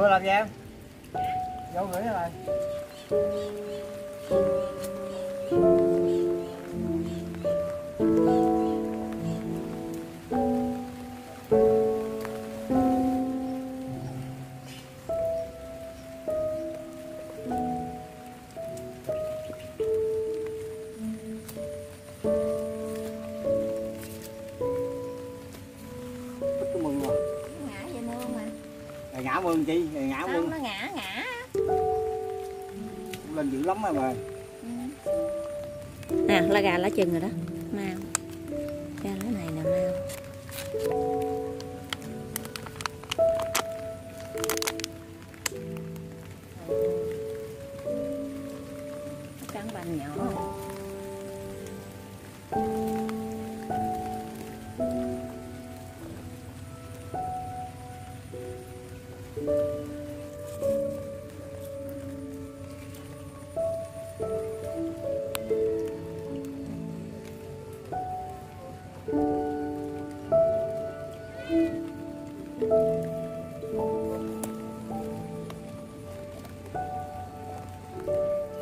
mưa làm gì em. Vô gửi nó ngã mương Rồi ngã mương nó ngã ngã. Lên dữ lắm á mà nè lá gà lá chừng rồi đó. Mau. Ra lá này nè mau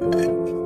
Bye.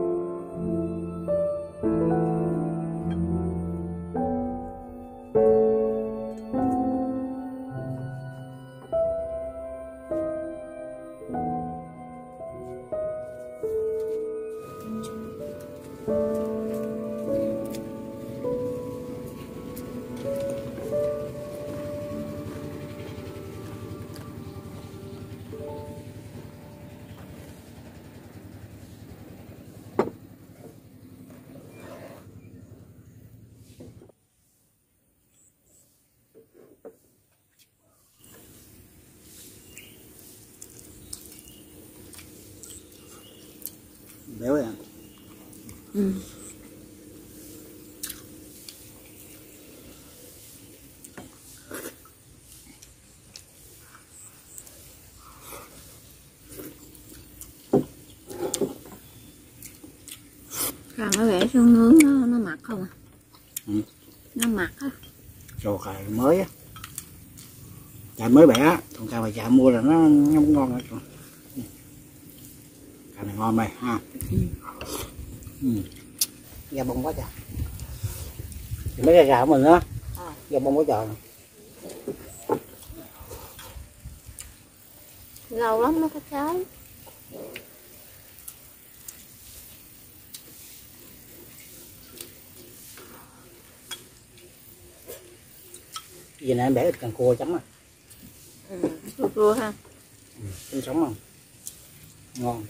Béo à ừ. Còn nó vẽ xuống nướng nó nó mặn không à? Ừ. Nó mặn á. rồi mới á cài mới bẻ còn cài mà chợ mua là nó không ngon nữa cài này ngon đây ha Ừ. ừ. da bông quá trời mấy cái gà của mình á À. da bông quá trời Lâu lắm nó có trái. giờ này em bẻ ít càng cua chấm à Ừ. Chua chua ha. ừ. sống không ngon